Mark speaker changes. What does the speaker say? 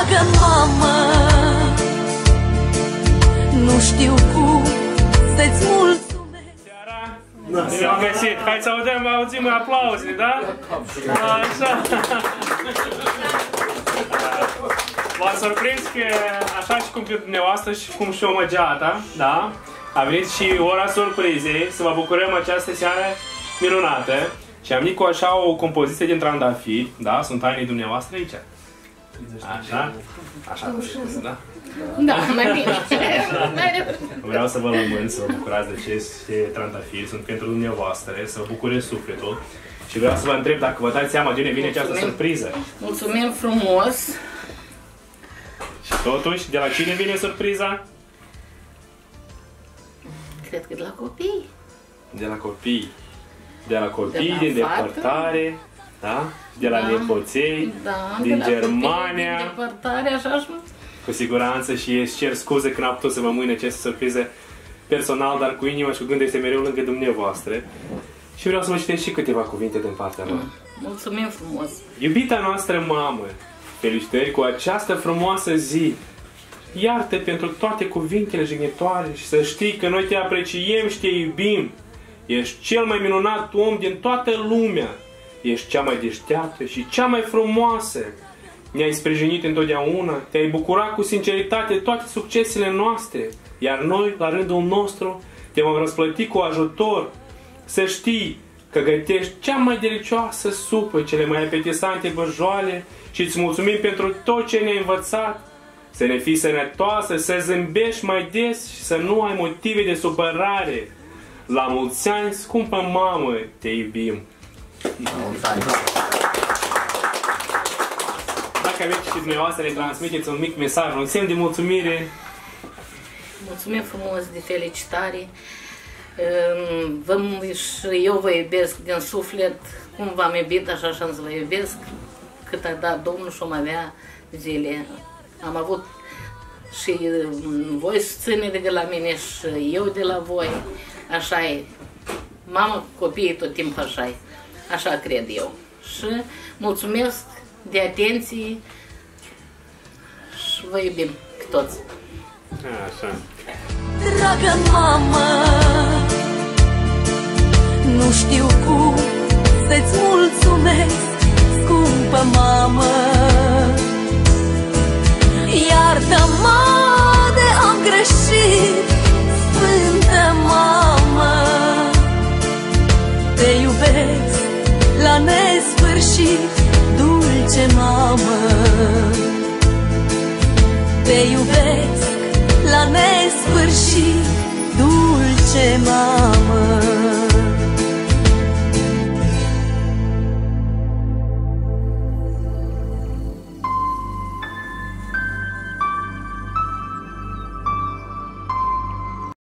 Speaker 1: Dragă mamă Nu știu cum să-ți mulțumesc
Speaker 2: Bine am găsit. Hai să audem, auzim aplauze, da? Așa. V-am surprins că așa și cum pe dumneavoastră și cum și omăgeata, da? A venit și ora surprizei să vă bucurăm această seară minunată. Și am venit cu așa o compoziție din trandafiri, da? Sunt tainii dumneavoastră aici. Așa? Așa cum spus, da?
Speaker 3: Da, mai bine. Mai repede.
Speaker 2: Vreau să vă lămân, să vă bucurați de aceste trandafiri, sunt pentru dumneavoastră, să vă bucure sufletul. Și vreau să vă întreb dacă vă dați seama de unde vine această
Speaker 3: Mulțumim.
Speaker 2: surpriză.
Speaker 3: Mulțumim frumos.
Speaker 2: Și totuși, de la cine vine surpriza?
Speaker 3: Cred că de la copii.
Speaker 2: De la copii. De la copii,
Speaker 3: De la
Speaker 2: din
Speaker 3: fată.
Speaker 2: depărtare, da? De la
Speaker 3: Da.
Speaker 2: nepoței,
Speaker 3: Da,
Speaker 2: din
Speaker 3: de la
Speaker 2: Germania.
Speaker 3: Copii, din depărtare, așa și
Speaker 2: Cu siguranță și îți cer scuze că n-am putut să vă mâine această surpriză personal, dar cu inima și cu gândul este mereu lângă dumneavoastră. Și vreau să vă citesc și câteva cuvinte din partea mea.
Speaker 3: Mulțumim frumos.
Speaker 2: Iubita noastră mamă, felicitări cu această frumoasă zi. Iartă pentru toate cuvintele jignitoare și să știi că noi te apreciem și te iubim. Ești cel mai minunat om din toată lumea. Ești cea mai deșteaptă și cea mai frumoasă. Ne-ai sprijinit întotdeauna, te-ai bucurat cu sinceritate de toate succesele noastre, iar noi, la rândul nostru, te vom răsplăti cu ajutor. Să știi că gătești cea mai delicioasă supă, cele mai apetisante băjoale și îți mulțumim pentru tot ce ne-ai învățat. Să ne fii sănătoasă, să zâmbești mai des și să nu ai motive de supărare. La mulți ani, scumpă mamă, te iubim! Dacă aveți și dumneavoastră, le transmiteți un mic mesaj, un semn de mulțumire.
Speaker 3: Mulțumim frumos de felicitare. Ehm, Vă, și eu vă iubesc din suflet, cum v-am iubit, așa și am să vă iubesc, cât a dat Domnul și om avea zile. Am avut și mm, voi susținere de la mine și eu de la voi. Așa e. Mamă, copiii tot timpul așa e. Așa cred eu. Și mulțumesc de atenție și vă iubim pe toți.
Speaker 2: Așa.
Speaker 1: Dragă mamă Nu știu cum să-ți mulțumesc Scumpă mamă Iartă-mă de am greșit Sfântă mamă Te iubesc la nesfârșit Dulce mamă. Te iubesc la nesfârșit, dulce mamă